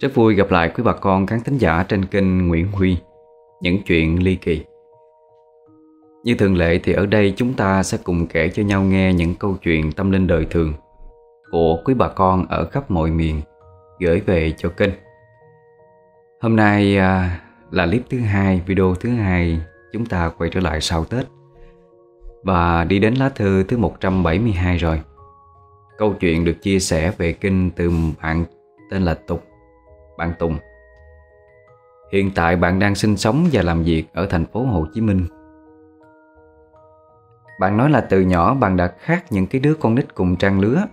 Rất vui gặp lại quý bà con khán thính giả trên kênh Nguyễn Huy. Những chuyện ly kỳ. Như thường lệ thì ở đây chúng ta sẽ cùng kể cho nhau nghe những câu chuyện tâm linh đời thường Của quý bà con ở khắp mọi miền gửi về cho kênh. Hôm nay à, là clip thứ hai, video thứ hai chúng ta quay trở lại sau Tết. Và đi đến lá thư thứ 172 rồi. Câu chuyện được chia sẻ về kinh từ bạn tên là Tục. Bạn Tùng. Hiện tại bạn đang sinh sống và làm việc ở thành phố Hồ Chí Minh. Bạn nói là từ nhỏ bạn đã khác những cái đứa con nít cùng trang lứa.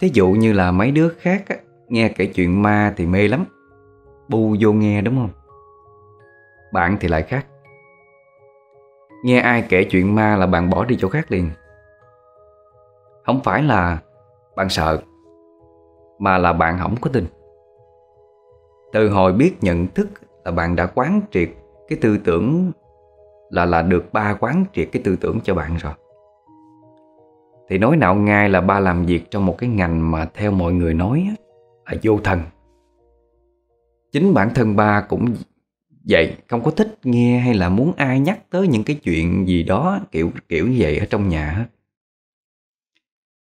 Thí dụ như là mấy đứa khác á, nghe kể chuyện ma thì mê lắm. Bu vô nghe đúng không? Bạn thì lại khác. Nghe ai kể chuyện ma là bạn bỏ đi chỗ khác liền. Không phải là bạn sợ Mà là bạn không có tin. Từ hồi biết nhận thức là bạn đã quán triệt cái tư tưởng Là là được ba quán triệt cái tư tưởng cho bạn rồi. Thì nói nào ngay là ba làm việc trong một cái ngành mà theo mọi người nói là vô thần. Chính bản thân ba cũng vậy, Không có thích nghe hay là muốn ai nhắc tới những cái chuyện gì đó Kiểu kiểu như vậy ở trong nhà hết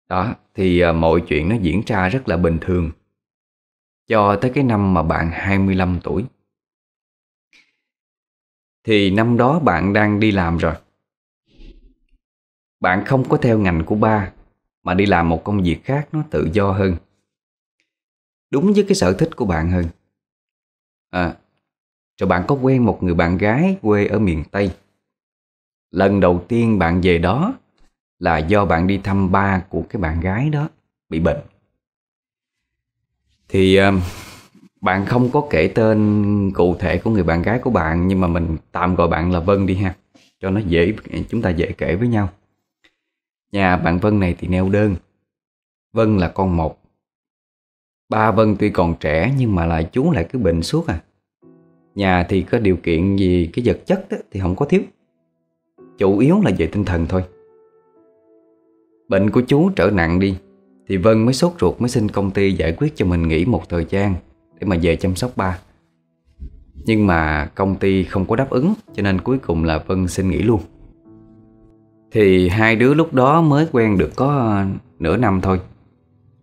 Đó, thì à, mọi chuyện nó diễn ra rất là bình thường. Cho tới cái năm mà bạn 25 tuổi Thì năm đó bạn đang đi làm rồi Bạn không có theo ngành của ba Mà đi làm một công việc khác nó tự do hơn Đúng với cái sở thích của bạn hơn À, rồi bạn có quen một người bạn gái quê ở miền Tây. Lần đầu tiên bạn về đó là do bạn đi thăm ba của cái bạn gái đó bị bệnh. Thì uh, bạn không có kể tên cụ thể của người bạn gái của bạn nhưng mà mình tạm gọi bạn là Vân đi ha. Cho nó dễ chúng ta dễ kể với nhau. Nhà bạn Vân này thì neo đơn. Vân là con một Ba Vân tuy còn trẻ nhưng mà lại chú lại cứ bệnh suốt à Nhà thì có điều kiện gì cái vật chất đó, thì không có thiếu Chủ yếu là về tinh thần thôi Bệnh của chú trở nặng đi thì Vân mới sốt ruột mới xin công ty giải quyết cho mình nghỉ một thời gian Để mà về chăm sóc ba. Nhưng mà công ty không có đáp ứng Cho nên cuối cùng là Vân xin nghỉ luôn. Thì hai đứa lúc đó mới quen được có nửa năm thôi.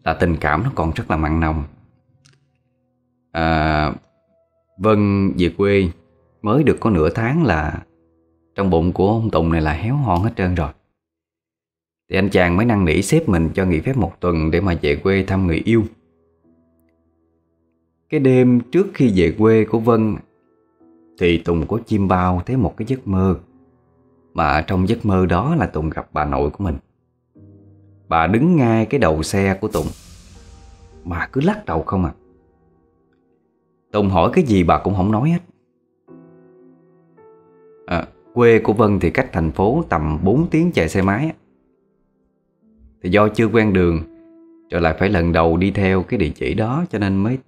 Là tình cảm nó còn rất là mặn nồng. À, Vân về quê mới được có nửa tháng là trong bụng của ông Tùng này là héo hon hết trơn rồi. Thì anh chàng mới năn nỉ xếp mình cho nghỉ phép một tuần để mà về quê thăm người yêu. Cái đêm trước khi về quê của Vân Thì Tùng có chim bao thấy một cái giấc mơ. Mà trong giấc mơ đó là Tùng gặp bà nội của mình. Bà đứng ngay cái đầu xe của Tùng. Mà cứ lắc đầu không à. Tùng hỏi cái gì bà cũng không nói hết. À, Quê của Vân thì cách thành phố tầm 4 tiếng chạy xe máy thì do chưa quen đường Rồi lại phải lần đầu đi theo cái địa chỉ đó Cho nên mới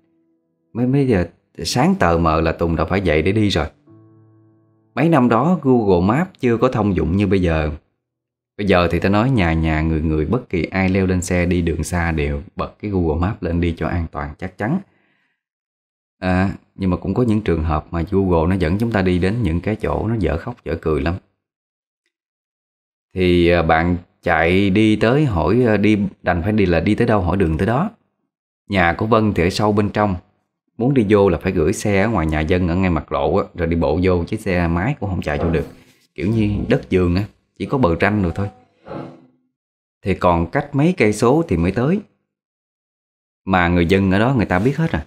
mới mới giờ sáng tờ mờ là Tùng đã phải dậy để đi rồi Mấy năm đó Google Maps chưa có thông dụng như bây giờ Bây giờ thì ta nói nhà nhà người người bất kỳ ai leo lên xe đi đường xa đều bật cái Google Maps lên đi cho an toàn chắc chắn. À, nhưng mà cũng có những trường hợp mà Google nó dẫn chúng ta đi đến những cái chỗ nó dở khóc dở cười lắm. Thì à, bạn chạy đi tới hỏi ờ, đi đành phải đi là đi tới đâu hỏi đường tới đó. Nhà của Vân thì ở sâu bên trong. Muốn đi vô là phải gửi xe ở ngoài nhà dân ở ngay mặt lộ á, rồi đi bộ vô chiếc xe máy cũng không chạy vô được. Kiểu như đất giường á. Chỉ có bờ tranh rồi thôi Thì còn cách mấy cây số thì mới tới Mà người dân ở đó người ta biết hết à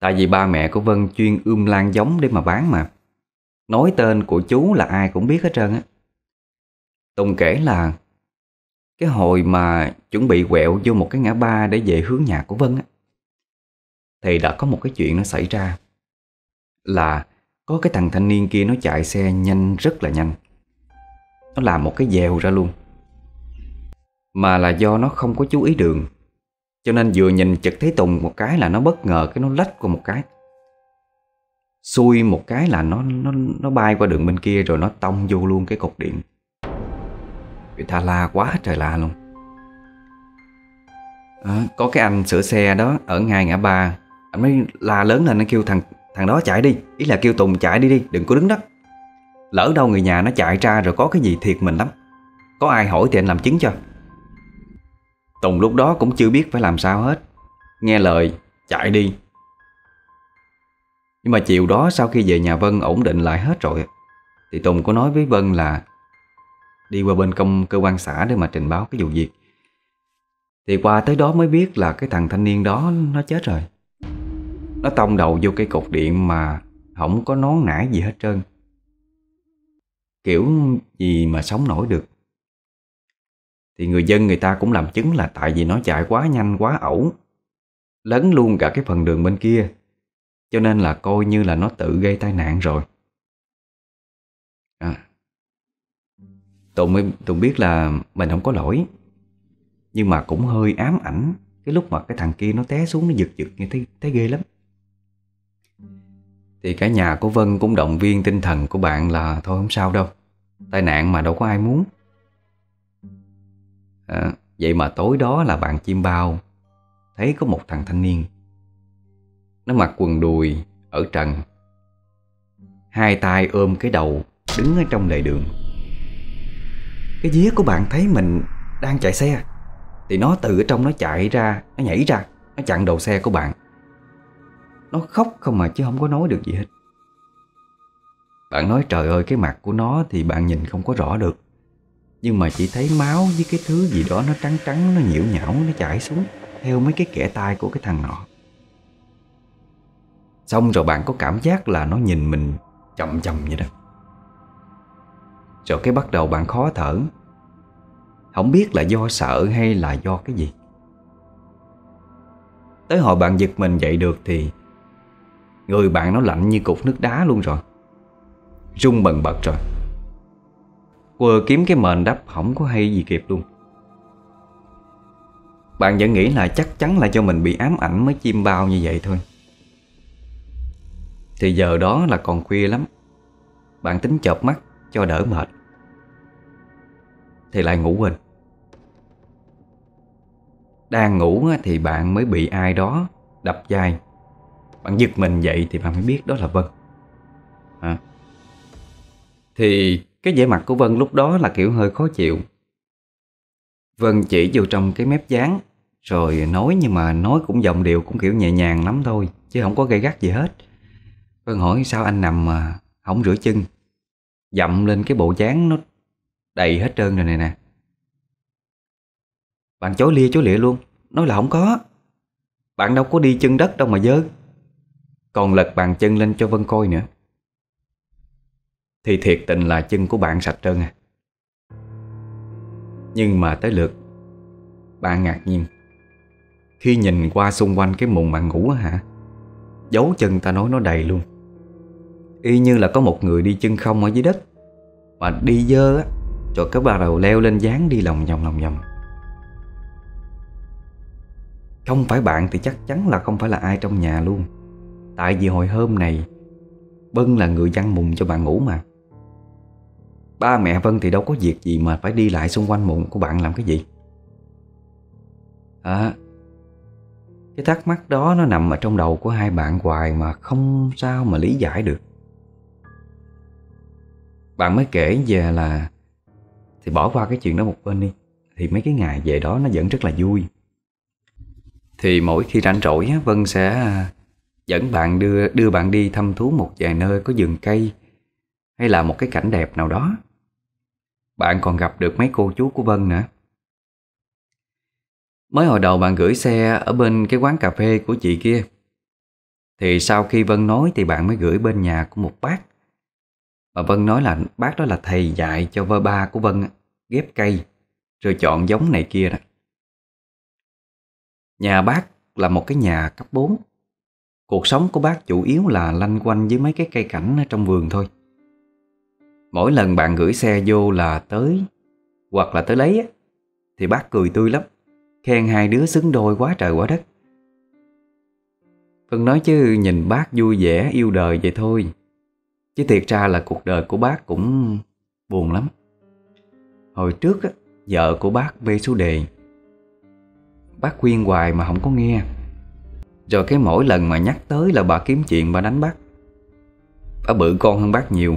Tại vì ba mẹ của Vân chuyên ươm lan giống để mà bán mà Nói tên của chú là ai cũng biết hết trơn á Tùng kể là cái hồi mà chuẩn bị quẹo vô một cái ngã ba để về hướng nhà của Vân á, Thì đã có một cái chuyện nó xảy ra Là có cái thằng thanh niên kia nó chạy xe nhanh, rất là nhanh. Nó làm một cái dèo ra luôn. Mà là do nó không có chú ý đường, Cho nên vừa nhìn chật thấy Tùng một cái là nó bất ngờ Cái nó lách qua một cái. Xui một cái là nó nó nó bay qua đường bên kia Rồi nó tông vô luôn cái cột điện. Người ta la quá trời la luôn. À, Có cái anh sửa xe đó Ở ngay ngã ba. Anh mới la lớn lên nó kêu thằng thằng đó chạy đi. Ý là kêu Tùng chạy đi đi Đừng có đứng đó. Lỡ đâu người nhà nó chạy ra rồi có cái gì thiệt mình lắm. Có ai hỏi thì anh làm chứng cho. Tùng lúc đó cũng chưa biết phải làm sao hết. Nghe lời chạy đi. Nhưng mà chiều đó sau khi về nhà Vân ổn định lại hết rồi Thì Tùng có nói với Vân là Đi qua bên công cơ quan xã để mà trình báo cái vụ việc. Thì qua tới đó mới biết là cái thằng thanh niên đó nó chết rồi. Nó tông đầu vô cái cột điện mà không có nón nải gì hết trơn. Kiểu gì mà sống nổi được. Thì người dân người ta cũng làm chứng là tại vì nó chạy quá nhanh, quá ẩu, Lấn luôn cả cái phần đường bên kia. Cho nên là coi như là nó tự gây tai nạn rồi. Tùng, Tùng biết là mình không có lỗi. Nhưng mà cũng hơi ám ảnh Cái lúc mà cái thằng kia nó té xuống nó giật giật nghe thấy, thấy ghê lắm. Thì cả nhà của Vân cũng động viên tinh thần của bạn là Thôi không sao đâu Tai nạn mà đâu có ai muốn. À, Vậy mà tối đó là bạn chim bao Thấy có một thằng thanh niên. Nó mặc quần đùi Ở trần Hai tay ôm cái đầu Đứng ở trong lề đường. Cái vía của bạn thấy mình Đang chạy xe à? Thì nó từ ở trong nó chạy ra Nó nhảy ra Nó chặn đầu xe của bạn. Nó khóc không mà chứ không có nói được gì hết. Bạn nói trời ơi cái mặt của nó Thì bạn nhìn không có rõ được. Nhưng mà chỉ thấy máu với cái thứ gì đó Nó trắng trắng, nó nhiễu nhão, nó chảy xuống Theo mấy cái kẻ tay của cái thằng nọ. Xong rồi bạn có cảm giác là nó nhìn mình chậm chậm vậy đó. Rồi cái bắt đầu bạn khó thở. Không biết là do sợ hay là do cái gì. Tới hồi bạn giật mình dậy được thì Người bạn nó lạnh như cục nước đá luôn rồi. Rung bần bật rồi. Quờ kiếm cái mền đắp không có hay gì kịp luôn. Bạn vẫn nghĩ là chắc chắn là cho mình bị ám ảnh mới chim bao như vậy thôi. Thì giờ đó là còn khuya lắm. Bạn tính chợp mắt cho đỡ mệt. Thì lại ngủ quên. Đang ngủ thì bạn mới bị ai đó đập vai. Bạn giật mình dậy thì bạn mới biết đó là Vân. À. Thì cái vẻ mặt của Vân lúc đó là kiểu hơi khó chịu. Vân chỉ vô trong cái mép dáng Rồi nói nhưng mà nói cũng giọng điệu cũng kiểu nhẹ nhàng lắm thôi, Chứ không có gây gắt gì hết. Vân hỏi, sao anh nằm mà không rửa chân? Dậm lên cái bộ dáng nó đầy hết trơn rồi này nè. Bạn chối lia chối lịa luôn, Nói là không có. Bạn đâu có đi chân đất đâu mà dơ Còn lật bàn chân lên cho Vân coi nữa. Thì thiệt tình là chân của bạn sạch trơn à. Nhưng mà tới lượt, Bạn ngạc nhiên. Khi nhìn qua xung quanh cái mùng bạn ngủ hả, Dấu chân ta nói nó đầy luôn. Y như là có một người đi chân không ở dưới đất, Mà đi dơ á rồi cái bà đầu leo lên dáng đi lòng vòng lòng vòng. Không phải bạn thì chắc chắn là không phải là ai trong nhà luôn. Tại vì hồi hôm này Vân là người văn mùng cho bạn ngủ mà. Ba mẹ Vân thì đâu có việc gì mà phải đi lại xung quanh mụn của bạn làm cái gì. À Cái thắc mắc đó nó nằm ở trong đầu của hai bạn hoài mà không sao mà lý giải được. Bạn mới kể về là thì bỏ qua cái chuyện đó một bên đi Thì mấy cái ngày về đó nó vẫn rất là vui Thì mỗi khi rảnh rỗi Vân sẽ à, dẫn bạn đưa đưa bạn đi thăm thú một vài nơi có vườn cây hay là một cái cảnh đẹp nào đó. Bạn còn gặp được mấy cô chú của Vân nữa. Mới hồi đầu bạn gửi xe ở bên cái quán cà phê của chị kia. Thì sau khi Vân nói thì bạn mới gửi bên nhà của một bác. Và Vân nói là bác đó là thầy dạy cho vơ ba của Vân ghép cây, rồi chọn giống này kia đó. Nhà bác là một cái nhà cấp 4 Cuộc sống của bác chủ yếu là lanh quanh với mấy cái cây cảnh ở trong vườn thôi. Mỗi lần bạn gửi xe vô là tới, Hoặc là tới lấy á, Thì bác cười tươi lắm, Khen hai đứa xứng đôi quá trời quá đất. Vân nói chứ nhìn bác vui vẻ yêu đời vậy thôi. Chứ thiệt ra là cuộc đời của bác cũng buồn lắm. Hồi trước á, vợ của bác bê số đề Bác khuyên hoài mà không có nghe. Rồi cái mỗi lần mà nhắc tới là bà kiếm chuyện bà đánh bác. Bà bự con hơn bác nhiều.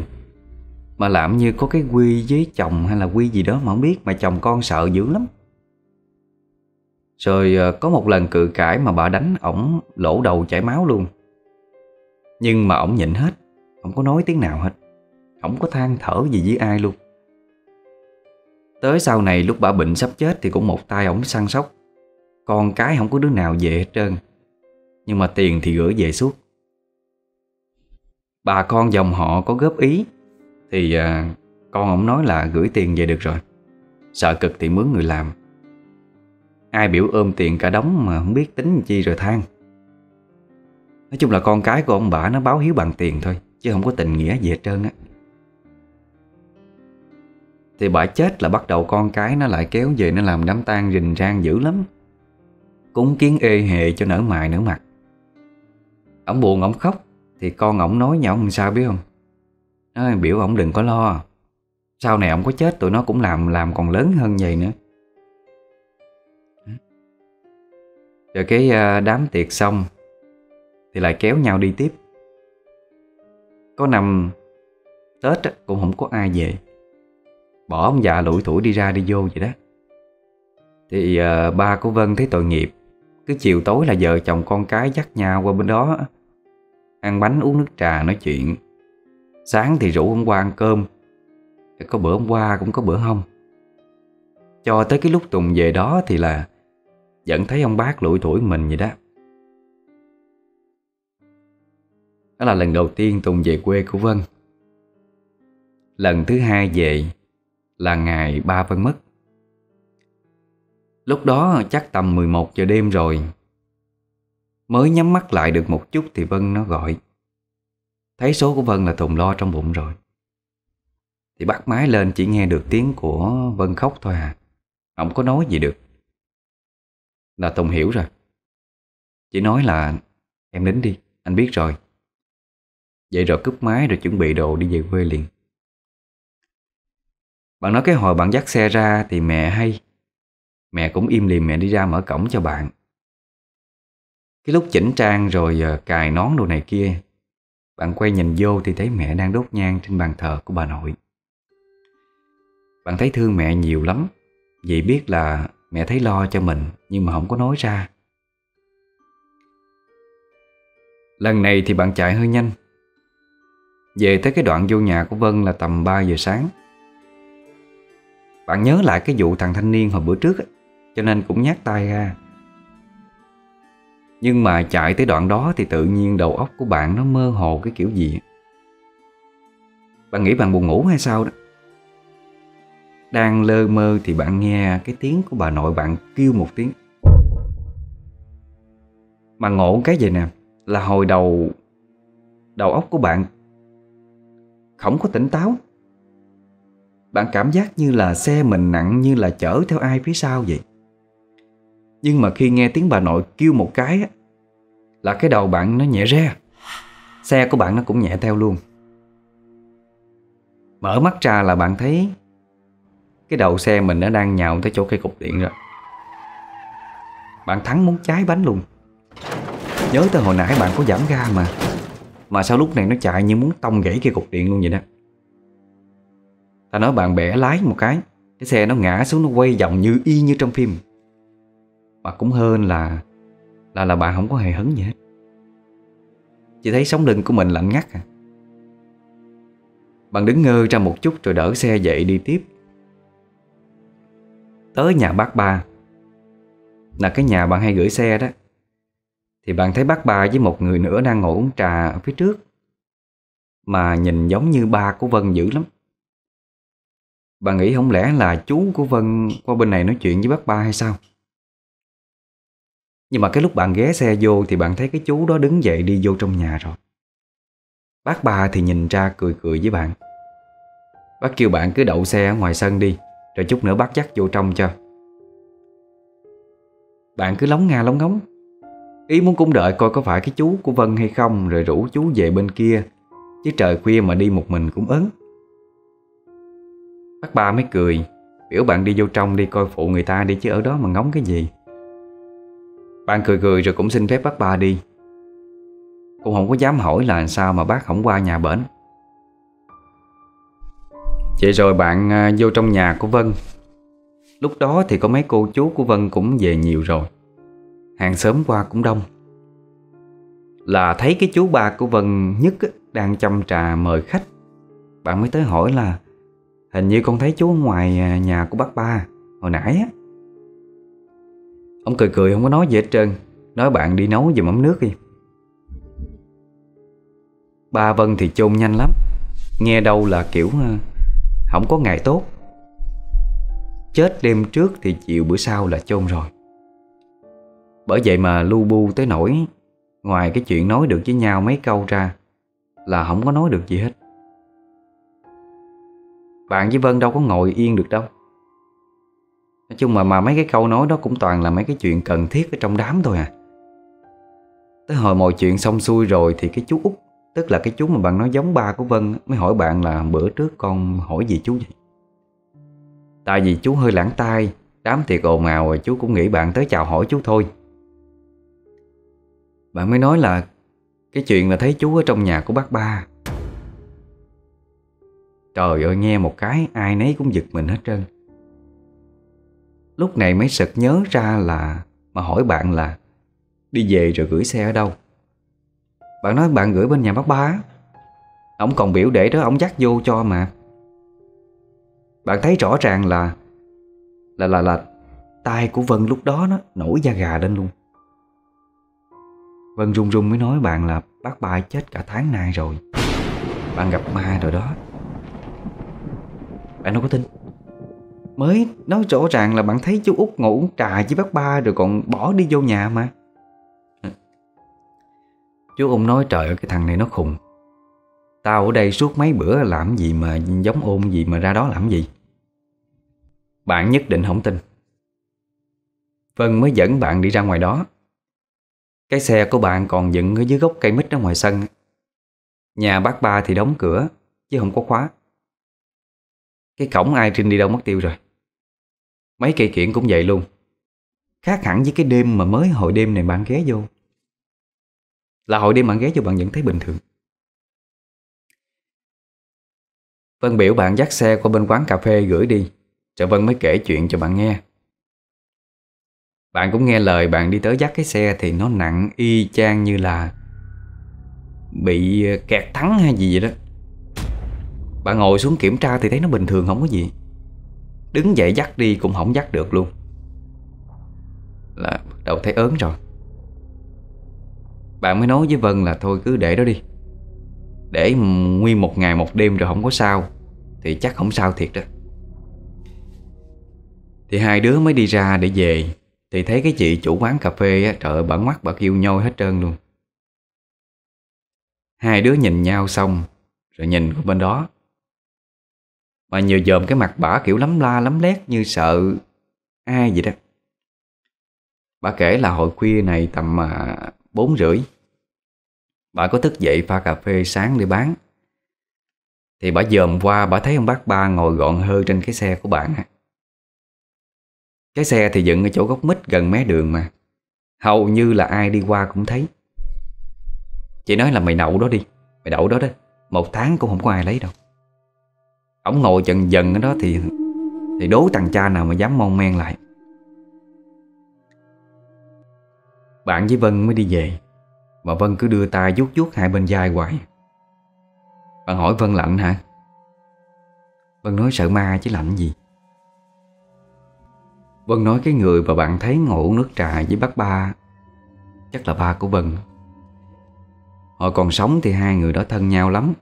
Mà làm như có cái quy với chồng hay là quy gì đó mà không biết Mà chồng con sợ dữ lắm. Rồi ờ, có một lần cự cãi mà bà đánh ổng lỗ đầu chảy máu luôn. Nhưng mà ổng nhịn hết. Không có nói tiếng nào hết. Không có than thở gì với ai luôn. Tới sau này lúc bà bệnh sắp chết Thì cũng một tay ổng săn sóc. Con cái không có đứa nào về hết trơn. Nhưng mà tiền thì gửi về suốt. Bà con dòng họ có góp ý Thì à, con ổng nói là gửi tiền về được rồi. Sợ cực thì mướn người làm. Ai biểu ôm tiền cả đống mà không biết tính chi rồi than. Nói chung là con cái của ông bà nó báo hiếu bằng tiền thôi. Chứ không có tình nghĩa gì hết trơn á. Thì bà chết là bắt đầu con cái nó lại kéo về Nó làm đám tang rình rang dữ lắm. Cúng kiến ê hề cho nở mày nở mặt. Ông buồn, ông khóc, Thì con ổng nói nhau ông sao biết không? Nói biểu ổng đừng có lo. Sau này ổng có chết, tụi nó cũng làm làm còn lớn hơn vậy nữa. Rồi cái à, đám tiệc xong Thì lại kéo nhau đi tiếp. Có năm Tết cũng không có ai về. Bỏ ông già lủi tuổi đi ra đi vô vậy đó. Thì ờ, ba của Vân thấy tội nghiệp. Cứ chiều tối là vợ chồng con cái dắt nhau qua bên đó Ăn bánh, uống nước trà, nói chuyện. Sáng thì rủ ông qua ăn cơm. Có bữa hôm qua cũng có bữa không. Cho tới cái lúc Tùng về đó thì là Vẫn thấy ông bác lủi tuổi mình vậy đó. Đó là lần đầu tiên Tùng về quê của Vân. Lần thứ hai về Là ngày ba Vân mất. Lúc đó chắc tầm 11 giờ đêm rồi. Mới nhắm mắt lại được một chút thì Vân nó gọi. Thấy số của Vân là Tùng lo trong bụng rồi. Thì bắt máy lên chỉ nghe được tiếng của Vân khóc thôi à. Không có nói gì được. Là Tùng hiểu rồi. Chỉ nói là Em đến đi, anh biết rồi. Vậy rồi cúp máy rồi chuẩn bị đồ đi về quê liền. Bạn nói cái hồi bạn dắt xe ra thì mẹ hay. Mẹ cũng im lìm mẹ đi ra mở cổng cho bạn. Cái lúc chỉnh trang rồi ờ, cài nón đồ này kia, Bạn quay nhìn vô thì thấy mẹ đang đốt nhang trên bàn thờ của bà nội. Bạn thấy thương mẹ nhiều lắm. Vì biết là mẹ thấy lo cho mình Nhưng mà không có nói ra. Lần này thì bạn chạy hơi nhanh. Về tới cái đoạn vô nhà của Vân là tầm 3 giờ sáng. Bạn nhớ lại cái vụ thằng thanh niên hồi bữa trước Cho nên cũng nhát tay ra. Nhưng mà chạy tới đoạn đó Thì tự nhiên đầu óc của bạn nó mơ hồ cái kiểu gì Bạn nghĩ bạn buồn ngủ hay sao đó? Đang lơ mơ thì bạn nghe cái tiếng của bà nội bạn kêu một tiếng. Mà ngộ cái gì nè, Là hồi đầu Đầu óc của bạn không có tỉnh táo. Bạn cảm giác như là xe mình nặng Như là chở theo ai phía sau vậy. Nhưng mà khi nghe tiếng bà nội kêu một cái Là cái đầu bạn nó nhẹ re. Xe của bạn nó cũng nhẹ theo luôn. Mở mắt ra là bạn thấy Cái đầu xe mình nó đang nhào tới chỗ cây cục điện rồi. Bạn thắng muốn cháy bánh luôn. Nhớ tới hồi nãy bạn có giảm ga mà. Mà sao lúc này nó chạy như muốn tông gãy cây cục điện luôn vậy đó? Ta nói bạn bẻ lái một cái Cái xe nó ngã xuống nó quay vòng như y như trong phim. Mà cũng hơn là Là là bạn không có hề hấn gì hết. Chỉ thấy sống lưng của mình lạnh ngắt à. Bạn đứng ngơ ra một chút rồi đỡ xe dậy đi tiếp. Tới nhà bác ba. Là cái nhà bạn hay gửi xe đó thì bạn thấy bác ba với một người nữa đang ngồi uống trà ở phía trước. Mà nhìn giống như ba của Vân dữ lắm. Bạn nghĩ không lẽ là chú của Vân qua bên này nói chuyện với bác ba hay sao? Nhưng mà cái lúc bạn ghé xe vô thì bạn thấy cái chú đó đứng dậy đi vô trong nhà rồi. Bác ba thì nhìn ra cười cười với bạn. Bác kêu bạn cứ đậu xe ở ngoài sân đi, Rồi chút nữa bác dắt vô trong cho. Bạn cứ lóng nga lóng ngóng. Ý muốn cũng đợi coi có phải cái chú của Vân hay không, Rồi rủ chú về bên kia. Chứ trời khuya mà đi một mình cũng ớn. Bác ba mới cười. Biểu bạn đi vô trong đi, coi phụ người ta đi chứ ở đó mà ngóng cái gì. Bạn cười cười rồi cũng xin phép bác ba đi. Cũng không có dám hỏi là sao mà bác không qua nhà bển. Vậy rồi bạn à, vô trong nhà của Vân. Lúc đó thì có mấy cô chú của Vân cũng về nhiều rồi. Hàng xóm qua cũng đông. Là thấy cái chú ba của Vân nhất đang chăm trà mời khách. Bạn mới tới hỏi là, Hình như con thấy chú ở ngoài à, nhà của bác ba Hồi nãy á. Ông cười cười, không có nói gì hết trơn, Nói bạn đi nấu giùm ấm nước đi. Ba Vân thì chôn nhanh lắm, Nghe đâu là kiểu à, Không có ngày tốt. Chết đêm trước thì chiều bữa sau là chôn rồi. Bởi vậy mà lu bu tới nổi Ngoài cái chuyện nói được với nhau mấy câu ra Là không có nói được gì hết. Bạn với Vân đâu có ngồi yên được đâu. Nói chung mà mà mấy cái câu nói đó cũng toàn là mấy cái chuyện cần thiết ở trong đám thôi à. Tới hồi mọi chuyện xong xuôi rồi thì cái chú út, Tức là cái chú mà bạn nói giống ba của Vân Mới hỏi bạn là bữa trước con hỏi gì chú vậy? Tại vì chú hơi lãng tai, Đám tiệc ồn ào rồi chú cũng nghĩ bạn tới chào hỏi chú thôi. Bạn mới nói là Cái chuyện là thấy chú ở trong nhà của bác ba. Trời ơi, nghe một cái Ai nấy cũng giật mình hết trơn. Lúc này mới sực nhớ ra là, Mà hỏi bạn là Đi về rồi gửi xe ở đâu? Bạn nói bạn gửi bên nhà bác ba Ông còn biểu để đó, ông dắt vô cho mà. Bạn thấy rõ ràng là Là là là tay của Vân lúc đó nó nổi da gà lên luôn. Vân run run mới nói bạn là Bác ba chết cả tháng nay rồi. Bạn gặp ma rồi đó. Bạn đâu có tin. Mới nói rõ ràng là bạn thấy chú út ngủ uống trà với bác ba Rồi còn bỏ đi vô nhà mà. Ừ. Chú ông nói trời ơi, cái thằng này nó khùng. Tao ở đây suốt mấy bữa làm gì mà giống ôn gì mà ra đó làm gì? Bạn nhất định không tin. Vân mới dẫn bạn đi ra ngoài đó. Cái xe của bạn còn dựng ở dưới gốc cây mít ở ngoài sân. Nhà bác ba thì đóng cửa, Chứ không có khóa. Cái cổng ai trên đi đâu mất tiêu rồi. Mấy cây kiện cũng vậy luôn. Khác hẳn với cái đêm mà mới hội đêm này bạn ghé vô. Là hội đêm bạn ghé vô bạn vẫn thấy bình thường. Vân biểu bạn dắt xe qua bên quán cà phê gửi đi, Rồi Vân mới kể chuyện cho bạn nghe. Bạn cũng nghe lời bạn đi tới dắt cái xe Thì nó nặng y chang như là Bị ờ, kẹt thắng hay gì vậy đó. Bạn ngồi xuống kiểm tra thì thấy nó bình thường, không có gì. Đứng dậy dắt đi cũng không dắt được luôn. Là đầu thấy ớn rồi. Bạn mới nói với Vân là thôi cứ để đó đi. Để nguyên một ngày một đêm rồi không có sao, Thì chắc không sao thiệt đó. Thì hai đứa mới đi ra để về. Thì thấy cái chị chủ quán cà phê á, Trời ơi bẩn mắt bà kêu nhôi hết trơn luôn. Hai đứa nhìn nhau xong Rồi nhìn của bên đó. Mà nhiều dòm cái mặt bả kiểu lắm la lắm lét Như sợ ai vậy đó. Bà kể là hồi khuya này tầm mà bốn rưỡi Bà có thức dậy pha cà phê sáng để bán. Thì bà dòm qua bà thấy ông bác ba ngồi gọn hơ trên cái xe của bạn cái xe thì dựng ở chỗ góc mít gần mé đường mà. Hầu như là ai đi qua cũng thấy. Chị nói là mày đậu đó đi. Mày đậu đó đó. Một tháng cũng không có ai lấy đâu. Ông ngồi chần dần ở đó thì Thì đố thằng cha nào mà dám mon men lại. Bạn với Vân mới đi về, mà Vân cứ đưa tay vuốt vuốt hai bên vai hoài. Bạn hỏi Vân lạnh hả? Vân nói sợ ma chứ lạnh gì. Vân nói cái người mà bạn thấy ngồi uống nước trà với bác ba. Chắc là ba của Vân. Họ còn sống thì hai người đó thân nhau lắm.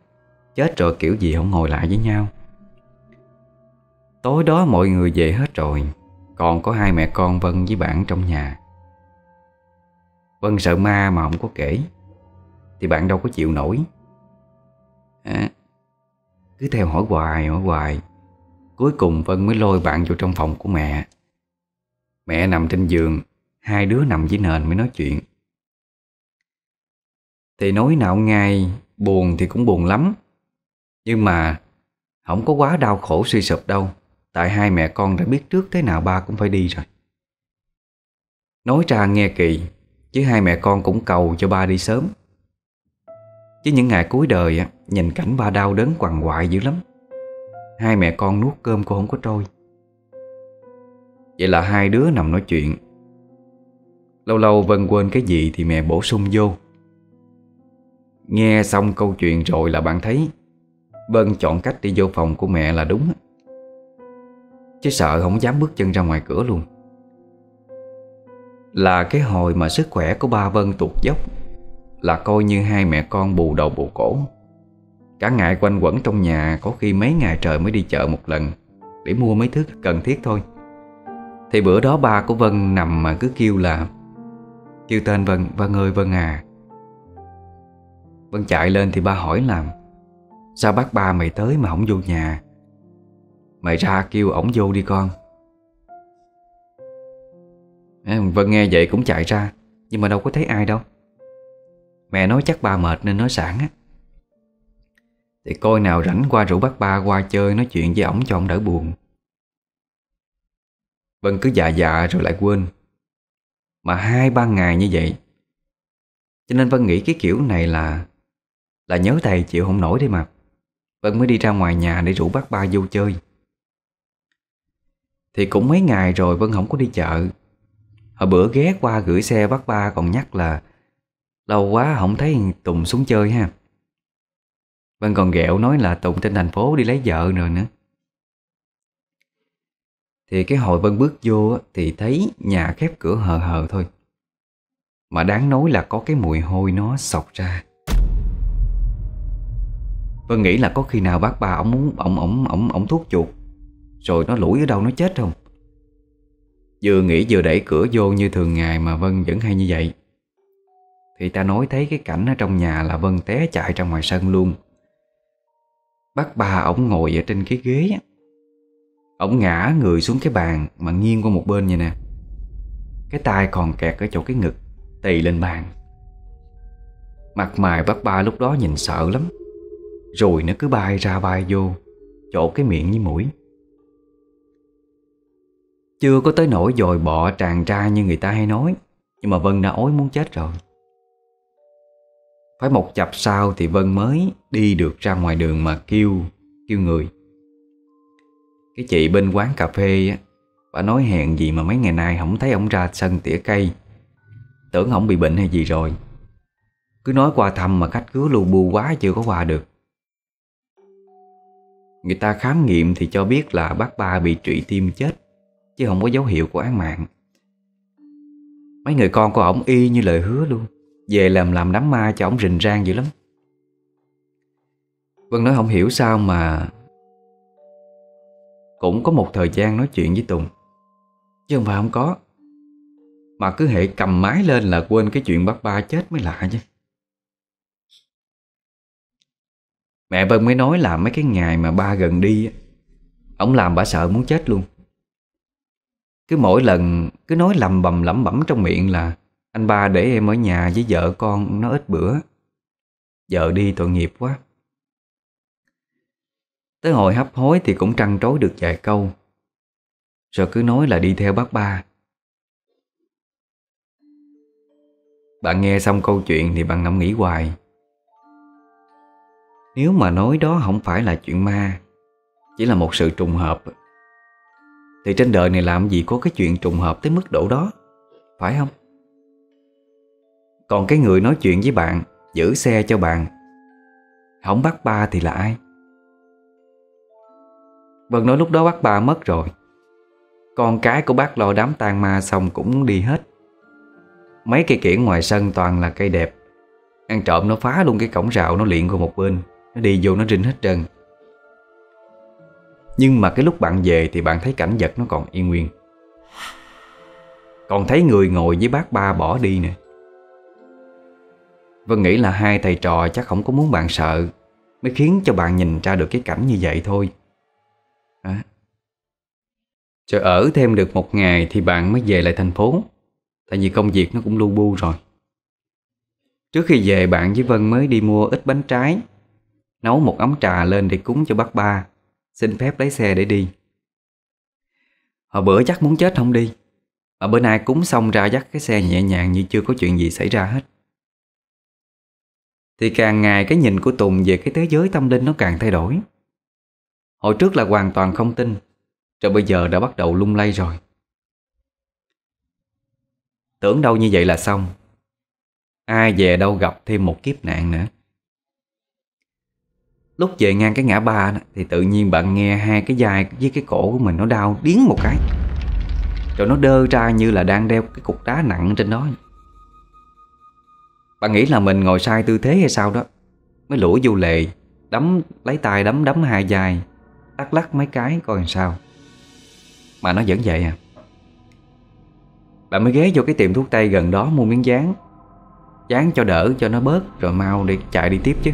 Chết rồi kiểu gì không ngồi lại với nhau. Tối đó mọi người về hết rồi. Còn có hai mẹ con Vân với bạn trong nhà. Vân sợ ma mà không có kể. Thì bạn đâu có chịu nổi. À, Cứ theo hỏi hoài hỏi hoài. Cuối cùng Vân mới lôi bạn vô trong phòng của mẹ. Mẹ nằm trên giường, Hai đứa nằm dưới nền mới nói chuyện. Thì nói nào ngay, Buồn thì cũng buồn lắm. Nhưng mà, Không có quá đau khổ suy sụp đâu. Tại hai mẹ con đã biết trước thế nào ba cũng phải đi rồi. Nói ra nghe kỳ, Chứ hai mẹ con cũng cầu cho ba đi sớm. Chứ những ngày cuối đời Nhìn cảnh ba đau đớn quằn quại dữ lắm. Hai mẹ con nuốt cơm cũng không có trôi. Vậy là hai đứa nằm nói chuyện. Lâu lâu Vân quên cái gì thì mẹ bổ sung vô. Nghe xong câu chuyện rồi là bạn thấy Vân chọn cách đi vô phòng của mẹ là đúng Chứ sợ không dám bước chân ra ngoài cửa luôn. Là cái hồi mà sức khỏe của ba Vân tụt dốc, Là coi như hai mẹ con bù đầu bù cổ. Cả ngày quanh quẩn trong nhà, Có khi mấy ngày trời mới đi chợ một lần Để mua mấy thứ cần thiết thôi. Thì bữa đó ba của Vân nằm mà cứ kêu là, Kêu tên Vân Vân ơi, Vân à. Vân chạy lên thì ba hỏi làm Sao bác ba mày tới mà không vô nhà? Mày ra kêu ổng vô đi con. Vân nghe vậy cũng chạy ra, Nhưng mà đâu có thấy ai đâu. Mẹ nói chắc ba mệt nên nói sẵn á. Thì coi nào rảnh qua rủ bác ba qua chơi Nói chuyện với ổng cho ổng đỡ buồn. Vân cứ dạ dạ rồi lại quên. Mà hai, ba ngày như vậy, Cho nên Vân nghĩ cái kiểu này là Là nhớ thầy chịu không nổi đấy mà. Vân mới đi ra ngoài nhà để rủ bác ba vô chơi. Thì cũng mấy ngày rồi Vân không có đi chợ. Hồi bữa ghé qua gửi xe bác ba còn nhắc là, Lâu quá không thấy Tùng xuống chơi ha. Vân còn ghẹo nói là Tùng trên thành phố đi lấy vợ rồi nữa. Thì cái hồi Vân bước vô Thì thấy nhà khép cửa hờ hờ thôi. Mà đáng nói là có cái mùi hôi nó sọc ra. Vân nghĩ là có khi nào bác ba ổng muốn ổng ổng ổng ổng thuốc chuột, Rồi nó lủi ở đâu nó chết không? Vừa nghĩ vừa đẩy cửa vô như thường ngày mà Vân vẫn hay như vậy. Thì ta nói thấy cái cảnh ở trong nhà là Vân té chạy ra ngoài sân luôn. Bác ba ổng ngồi ở trên cái ghế Ổng ngã người xuống cái bàn mà nghiêng qua một bên vậy nè. Cái tay còn kẹt ở chỗ cái ngực, Tì lên bàn. Mặt mày bác ba lúc đó nhìn sợ lắm. Rồi nó cứ bay ra bay vô, Chỗ cái miệng với mũi. Chưa có tới nỗi dồi bọ tràn ra như người ta hay nói, Nhưng mà Vân đã ối muốn chết rồi. Phải một chập sau thì Vân mới đi được ra ngoài đường mà kêu Kêu người. Cái chị bên quán cà phê á, Bà nói hẹn gì mà mấy ngày nay không thấy ông ra sân tỉa cây. Tưởng ông bị bệnh hay gì rồi. Cứ nói qua thăm mà khách cứ lu bu quá chưa có qua được. Người ta khám nghiệm thì cho biết là bác ba bị trụy tim chết, Chứ không có dấu hiệu của án mạng. Mấy người con của ổng y như lời hứa luôn, Về làm làm đám ma cho ổng rình rang dữ lắm. Vân nói không hiểu sao mà cũng có một thời gian nói chuyện với Tùng. Chứ không phải không có. Mà cứ hệ cầm máy lên là quên cái chuyện bác ba chết mới lạ chứ. Mẹ Vân mới nói là mấy cái ngày mà ba gần đi Ông làm bà sợ muốn chết luôn. Cứ mỗi lần, cứ nói lầm bầm lẩm bẩm trong miệng là Anh ba để em ở nhà với vợ con nó ít bữa. Vợ đi tội nghiệp quá. Tới hồi hấp hối thì cũng trăn trối được vài câu Rồi cứ nói là đi theo bác ba Bạn nghe xong câu chuyện thì bạn ngẫm nghĩ hoài nếu mà nói đó không phải là chuyện ma, Chỉ là một sự trùng hợp, Thì trên đời này làm gì có cái chuyện trùng hợp tới mức độ đó, Phải không? Còn cái người nói chuyện với bạn, Giữ xe cho bạn, Không bắt ba thì là ai? Vân nói lúc đó bác ba mất rồi. Con cái của bác lo đám tang ma xong cũng đi hết. Mấy cây kiển ngoài sân toàn là cây đẹp. Ăn trộm nó phá luôn cái cổng rào nó liện qua một bên. Nó đi vô nó rinh hết trơn. Nhưng mà cái lúc bạn về Thì bạn thấy cảnh vật nó còn yên nguyên. Còn thấy người ngồi với bác ba bỏ đi nè. Vân nghĩ là hai thầy trò chắc không có muốn bạn sợ, Mới khiến cho bạn nhìn ra được cái cảnh như vậy thôi à. Chờ ở thêm được một ngày Thì bạn mới về lại thành phố. Tại vì công việc nó cũng lu bu rồi. Trước khi về, bạn với Vân mới đi mua ít bánh trái. Nấu một ấm trà lên để cúng cho bác ba. Xin phép lấy xe để đi. Hồi bữa chắc muốn chết không đi. Mà bữa nay cúng xong ra dắt cái xe nhẹ nhàng như chưa có chuyện gì xảy ra hết. Thì càng ngày cái nhìn của Tùng về cái thế giới tâm linh nó càng thay đổi. Hồi trước là hoàn toàn không tin, Rồi bây giờ đã bắt đầu lung lay rồi. Tưởng đâu như vậy là xong. Ai về đâu gặp thêm một kiếp nạn nữa. Lúc về ngang cái ngã ba Thì tự nhiên bạn nghe hai cái dài với cái cổ của mình nó đau điếng một cái. Rồi nó đơ ra như là đang đeo cái cục đá nặng trên đó. Bạn nghĩ là mình ngồi sai tư thế hay sao đó? Mới lũi vô lệ Đấm, lấy tay đấm đấm hai dài. Lắc lắc mấy cái coi làm sao. Mà nó vẫn vậy à. Bạn mới ghé vô cái tiệm thuốc tây gần đó mua miếng dán. Dán cho đỡ, cho nó bớt, Rồi mau đi, chạy đi tiếp chứ.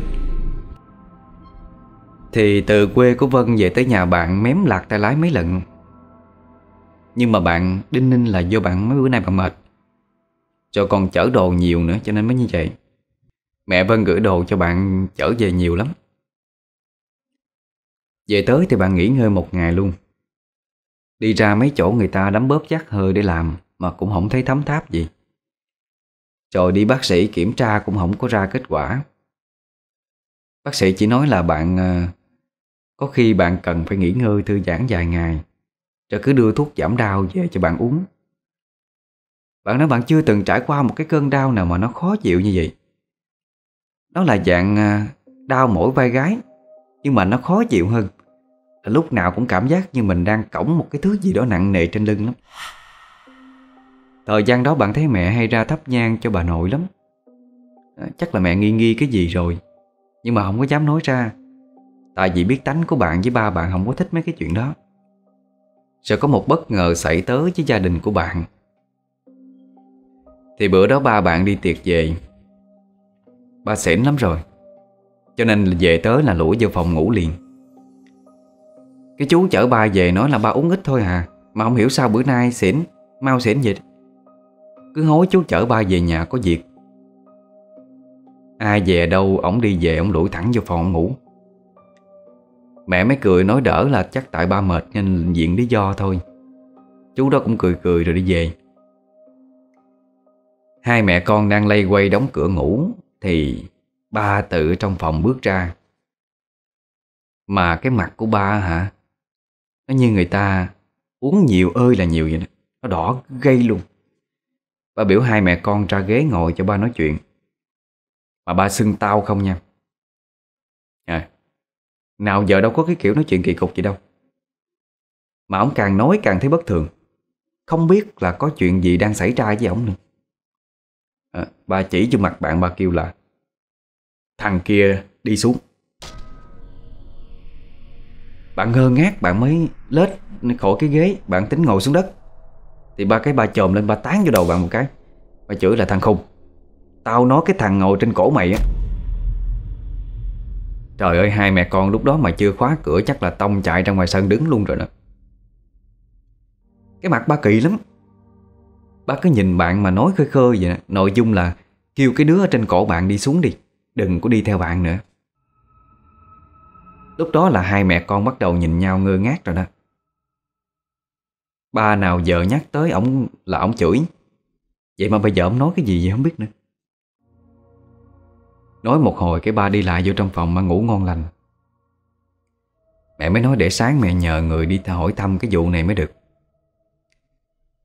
Thì từ quê của Vân về tới nhà bạn Mém lạc tay lái mấy lần. Nhưng mà bạn đinh ninh là do bạn mấy bữa nay bạn mệt. Cho còn chở đồ nhiều nữa, cho nên mới như vậy. Mẹ Vân gửi đồ cho bạn chở về nhiều lắm. Về tới thì bạn nghỉ ngơi một ngày luôn. Đi ra mấy chỗ người ta đấm bóp chắc hơi để làm Mà cũng không thấy thấm tháp gì. Rồi đi bác sĩ kiểm tra cũng không có ra kết quả. Bác sĩ chỉ nói là bạn ờ, Có khi bạn cần phải nghỉ ngơi thư giãn vài ngày, Rồi cứ đưa thuốc giảm đau về cho bạn uống. Bạn nói bạn chưa từng trải qua một cái cơn đau nào mà nó khó chịu như vậy. Nó là dạng ờ, đau mỗi vai gái, Nhưng mà nó khó chịu hơn. Lúc nào cũng cảm giác như mình đang cõng một cái thứ gì đó nặng nề trên lưng lắm. Thời gian đó bạn thấy mẹ hay ra thắp nhang cho bà nội lắm. À, chắc là mẹ nghi nghi cái gì rồi. Nhưng mà không có dám nói ra. Tại vì biết tánh của bạn với ba bạn không có thích mấy cái chuyện đó. Sẽ có một bất ngờ xảy tới với gia đình của bạn. Thì bữa đó ba bạn đi tiệc về. Ba xỉn lắm rồi. Cho nên về tới là lũi vô phòng ngủ liền. Cái chú chở ba về nói là ba uống ít thôi à. Mà không hiểu sao bữa nay xỉn, Mau xỉn vậy Cứ hối chú chở ba về nhà có việc. Ai về đâu, Ổng đi về, ổng lủi thẳng vô phòng ông ngủ. Mẹ mới cười nói đỡ là chắc tại ba mệt Nên diện lý do thôi. Chú đó cũng cười cười rồi đi về. Hai mẹ con đang lay quay đóng cửa ngủ Thì ba tự trong phòng bước ra. Mà cái mặt của ba hả? Nó như người ta uống nhiều ơi là nhiều vậy đó. Nó đỏ gây luôn. Ba biểu hai mẹ con ra ghế ngồi cho ba nói chuyện. Mà ba xưng tao không nha. À, Nào giờ đâu có cái kiểu nói chuyện kỳ cục gì đâu. Mà ông càng nói càng thấy bất thường. Không biết là có chuyện gì đang xảy ra với ông nữa. À, Ba chỉ cho mặt bạn ba kêu là Thằng kia đi xuống. Bạn ngơ ngác, bạn mới lết khỏi cái ghế, Bạn tính ngồi xuống đất. Thì ba cái ba chồm lên, ba tán vô đầu bạn một cái. Ba chửi là thằng khùng. Tao nói cái thằng ngồi trên cổ mày á. Trời ơi, hai mẹ con lúc đó mà chưa khóa cửa Chắc là tông chạy ra ngoài sân đứng luôn rồi đó. Cái mặt ba kỳ lắm. Ba cứ nhìn bạn mà nói khơi khơi vậy nè Nội dung là Kêu cái đứa ở trên cổ bạn đi xuống đi. Đừng có đi theo bạn nữa. Lúc đó là hai mẹ con bắt đầu nhìn nhau ngơ ngác rồi đó. Ba nào giờ nhắc tới ổng là ổng chửi. Vậy mà bây giờ ổng nói cái gì vậy không biết nữa. Nói một hồi cái ba đi lại vô trong phòng mà ngủ ngon lành. Mẹ mới nói để sáng mẹ nhờ người đi hỏi thăm cái vụ này mới được.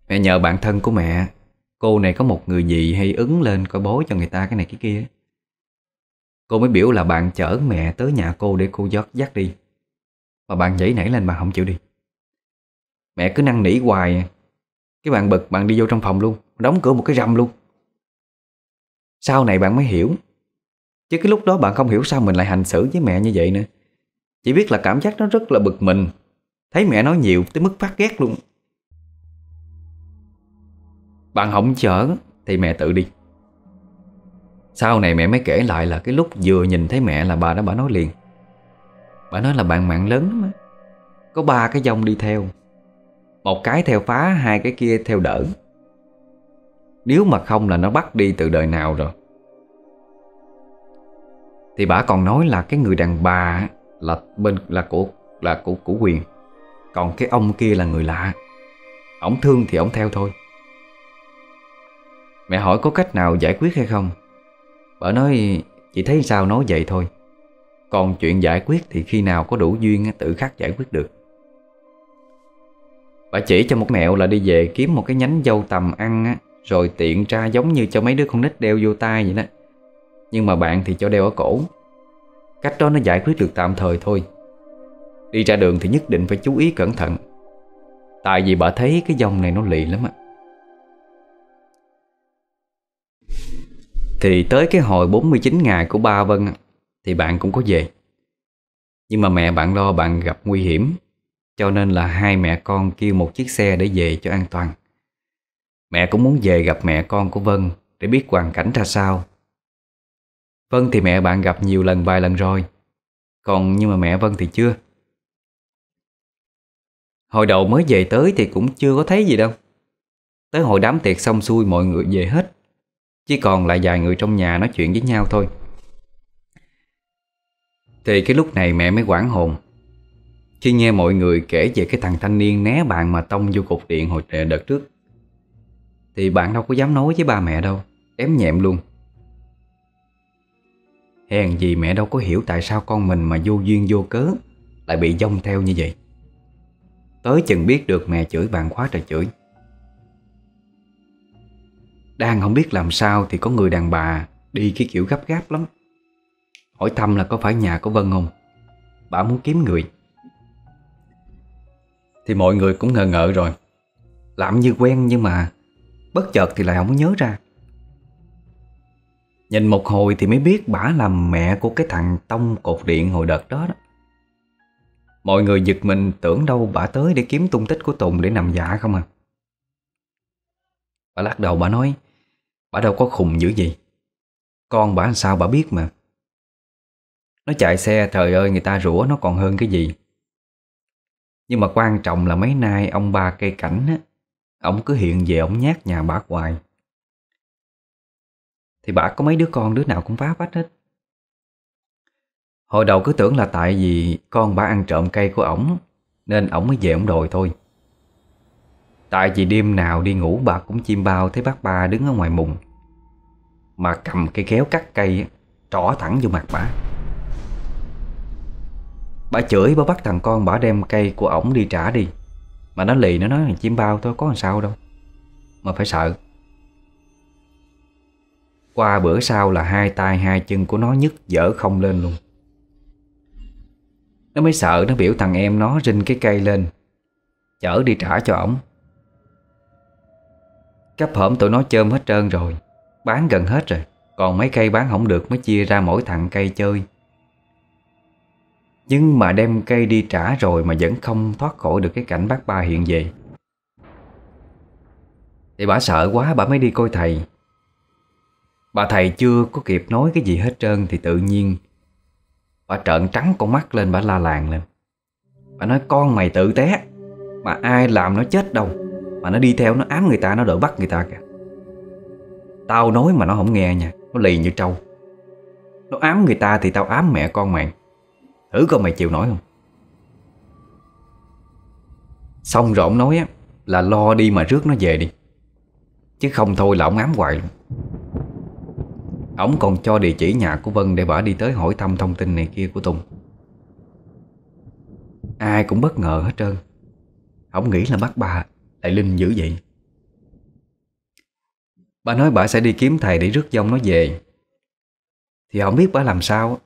Mẹ nhờ bạn thân của mẹ, Cô này có một người gì hay ứng lên coi bố cho người ta cái này cái kia. Cô mới biểu là bạn chở mẹ tới nhà cô để cô dắt dắt đi. Mà bạn nhảy nảy lên mà không chịu đi. Mẹ cứ năn nỉ hoài. Cái bạn bực, bạn đi vô trong phòng luôn. Đóng cửa một cái rầm luôn. Sau này bạn mới hiểu. Chứ cái lúc đó bạn không hiểu sao mình lại hành xử với mẹ như vậy nữa. Chỉ biết là cảm giác nó rất là bực mình. Thấy mẹ nói nhiều tới mức phát ghét luôn. Bạn không chở Thì mẹ tự đi. Sau này mẹ mới kể lại là Cái lúc vừa nhìn thấy mẹ là bà đó, bà nói liền. Bà nói là bạn mạng lớn lắm á. Có ba cái dông đi theo. Một cái theo phá, Hai cái kia theo đỡ. Nếu mà không là nó bắt đi từ đời nào rồi. Thì bà còn nói là cái người đàn bà Là bên, là của là của của quyền. Còn cái ông kia là người lạ. Ông thương thì ông theo thôi. Mẹ hỏi có cách nào giải quyết hay không? Bà nói, Chị thấy sao nói vậy thôi. Còn chuyện giải quyết thì khi nào có đủ duyên Tự khắc giải quyết được. Bà chỉ cho một mẹo là đi về Kiếm một cái nhánh dâu tầm ăn á, Rồi tiện ra giống như cho mấy đứa con nít đeo vô tay vậy đó. Nhưng mà bạn thì cho đeo ở cổ. Cách đó nó giải quyết được tạm thời thôi. Đi ra đường thì nhất định phải chú ý cẩn thận. Tại vì bà thấy cái dòng này nó lì lắm á. Thì tới cái hồi 49 ngày của ba Vân Thì bạn cũng có về. Nhưng mà mẹ bạn lo bạn gặp nguy hiểm, Cho nên là hai mẹ con kêu một chiếc xe để về cho an toàn. Mẹ cũng muốn về gặp mẹ con của Vân Để biết hoàn cảnh ra sao. Vân thì mẹ bạn gặp nhiều lần, vài lần rồi. Còn nhưng mà mẹ Vân thì chưa. Hồi đầu mới về tới thì cũng chưa có thấy gì đâu. Tới hồi đám tiệc xong xuôi, mọi người về hết. Chỉ còn lại vài người trong nhà nói chuyện với nhau thôi. Thì cái lúc này mẹ mới quảng hồn. Khi nghe mọi người kể về cái thằng thanh niên né bạn mà tông vô cục điện hồi đợt trước, Thì bạn đâu có dám nói với ba mẹ đâu, Ém nhẹm luôn. Hèn gì mẹ đâu có hiểu tại sao con mình mà vô duyên vô cớ Lại bị dông theo như vậy. Tới chừng biết được mẹ chửi bạn khóa trời chửi. Đang không biết làm sao thì có người đàn bà đi cái kiểu gấp gáp lắm. Hỏi thăm là có phải nhà của Vân không? Bà muốn kiếm người. Thì mọi người cũng ngờ ngợ rồi. Làm như quen nhưng mà Bất chợt thì lại không nhớ ra. Nhìn một hồi thì mới biết bả làm mẹ của cái thằng tông cột điện hồi đợt đó đó. Mọi người giật mình tưởng đâu bà tới để kiếm tung tích của Tùng để nằm giả không à. Bà lắc đầu, bà nói Bà đâu có khùng dữ gì. Con bà sao bà biết mà. Nó chạy xe, trời ơi, người ta rủa nó còn hơn cái gì. Nhưng mà quan trọng là mấy nay ông ba cây cảnh á, Ông cứ hiện về ông nhát nhà bà hoài. Thì bà có mấy đứa con, đứa nào cũng phá vách hết. Hồi đầu cứ tưởng là tại vì con bà ăn trộm cây của ổng, Nên ổng mới về ổng đồi thôi. Tại vì đêm nào đi ngủ bà cũng chim bao thấy bác ba đứng ở ngoài mùng. Mà cầm cây kéo cắt cây Trỏ thẳng vô mặt bà. Bà chửi, bà bắt thằng con bà đem cây của ổng đi trả đi. Mà nó lì, nó nói là chim bao thôi, có làm sao đâu. Mà phải sợ. Qua bữa sau là hai tay hai chân của nó nhức dở không lên luôn. Nó mới sợ, nó biểu thằng em nó rinh cái cây lên. Chở đi trả cho ổng. Cấp hổm tụi nó chôm hết trơn rồi. Bán gần hết rồi. Còn mấy cây bán không được mới chia ra mỗi thằng cây chơi. Nhưng mà đem cây đi trả rồi Mà vẫn không thoát khỏi được cái cảnh bác ba hiện về. Thì bà sợ quá, bà mới đi coi thầy. Bà thầy chưa có kịp nói cái gì hết trơn Thì tự nhiên Bà trợn trắng con mắt lên, bà la làng lên. Bà nói, con mày tự té, Mà ai làm nó chết đâu. Mà nó đi theo, nó ám người ta, Nó đợi bắt người ta kìa. Tao nói mà nó không nghe nha, Nó lì như trâu. Nó ám người ta thì tao ám mẹ con mày. Thử coi mày chịu nổi không? Xong rồi ông nói á, Là lo đi mà rước nó về đi. Chứ không thôi là ông ám hoài luôn. Ông còn cho địa chỉ nhà của Vân để bà đi tới hỏi thăm thông tin này kia của Tùng. Ai cũng bất ngờ hết trơn. Ông nghĩ là bắt bà lại Linh dữ vậy? Bà nói bà sẽ đi kiếm thầy để rước dông nó về. Thì không biết bà làm sao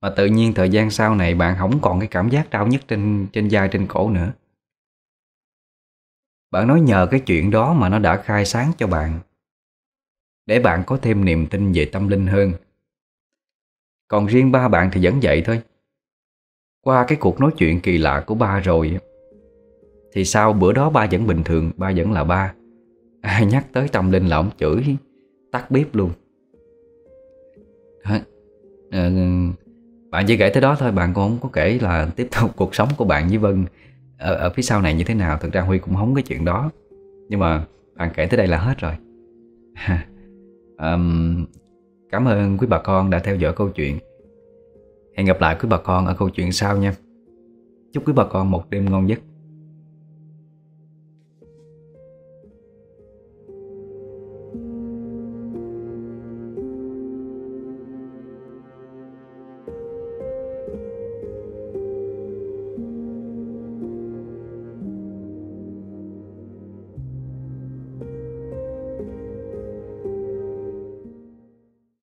Mà tự nhiên thời gian sau này bạn không còn cái cảm giác đau nhất trên trên vai, trên cổ nữa. Bạn nói nhờ cái chuyện đó mà nó đã khai sáng cho bạn. Để bạn có thêm niềm tin về tâm linh hơn. Còn riêng ba bạn thì vẫn vậy thôi. Qua cái cuộc nói chuyện kỳ lạ của ba rồi thì sau bữa đó ba vẫn bình thường Ba vẫn là ba? Ai nhắc tới tâm linh là ông chửi Tắt bếp luôn. À, Bạn chỉ kể tới đó thôi Bạn cũng không có kể là tiếp tục cuộc sống của bạn với Vân. Ở, ở phía sau này như thế nào? Thực ra Huy cũng không cái chuyện đó. Nhưng mà bạn kể tới đây là hết rồi. Um, Cảm ơn quý bà con đã theo dõi câu chuyện. Hẹn gặp lại quý bà con ở câu chuyện sau nha. Chúc quý bà con một đêm ngon giấc.